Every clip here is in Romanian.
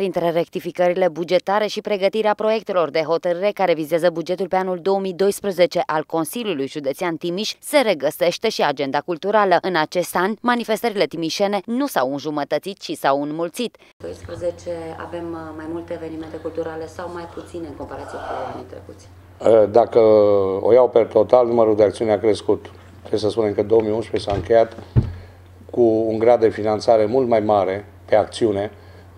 Printre rectificările bugetare și pregătirea proiectelor de hotărâre care vizează bugetul pe anul 2012 al Consiliului Județean Timiș se regăsește și agenda culturală. În acest an, manifestările timișene nu s-au înjumătățit, ci s-au înmulțit. 12 avem uh, mai multe evenimente culturale sau mai puține în comparație cu anii trecuți? Uh, dacă o iau pe total, numărul de acțiuni a crescut. Trebuie să spunem că 2011 s-a încheiat cu un grad de finanțare mult mai mare pe acțiune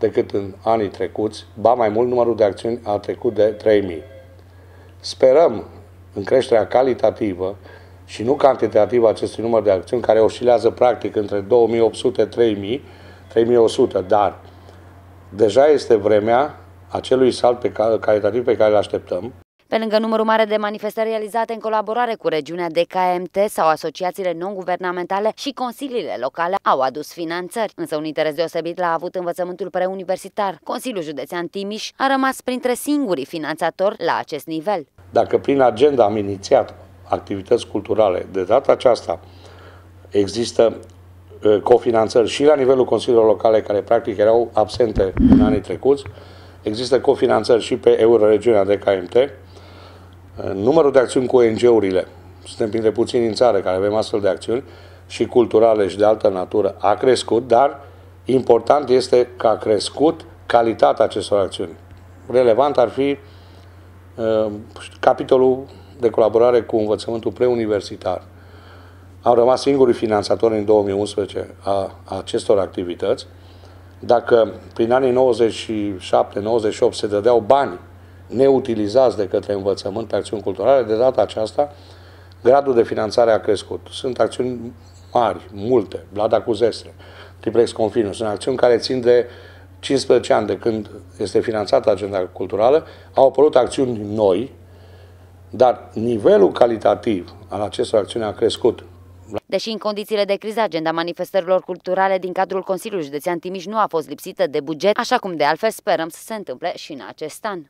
decât în anii trecuți, ba mai mult numărul de acțiuni a trecut de 3000. Sperăm în creșterea calitativă și nu cantitativă acestui număr de acțiuni, care oscilează practic între 2800-3000, 3100, dar deja este vremea acelui salt pe calitativ pe care îl așteptăm. Pe lângă numărul mare de manifestări realizate în colaborare cu regiunea DKMT sau asociațiile non-guvernamentale și consiliile locale au adus finanțări, însă un interes deosebit l-a avut învățământul preuniversitar. Consiliul Județean Timiș a rămas printre singurii finanțatori la acest nivel. Dacă prin agenda am inițiat activități culturale, de data aceasta există ă, cofinanțări și la nivelul consiliilor locale care practic erau absente în anii trecuți, există cofinanțări și pe Euroregiunea de KMT, numărul de acțiuni cu ONG-urile, suntem printre puțini în țară care avem astfel de acțiuni, și culturale și de altă natură, a crescut, dar important este că a crescut calitatea acestor acțiuni. Relevant ar fi uh, capitolul de colaborare cu învățământul preuniversitar. Am rămas singurii finanțatori în 2011 a, a acestor activități. Dacă prin anii 97-98 se dădeau bani neutilizați de către învățământ pe acțiuni culturale, de data aceasta gradul de finanțare a crescut. Sunt acțiuni mari, multe, Blada cu Zestre, Triplex Confinu, sunt acțiuni care țin de 15 ani de când este finanțată agenda culturală, au apărut acțiuni noi, dar nivelul calitativ al acestor acțiuni a crescut. Deși în condițiile de criză agenda manifestărilor culturale din cadrul Consiliului Județean Timiș nu a fost lipsită de buget, așa cum de altfel sperăm să se întâmple și în acest an.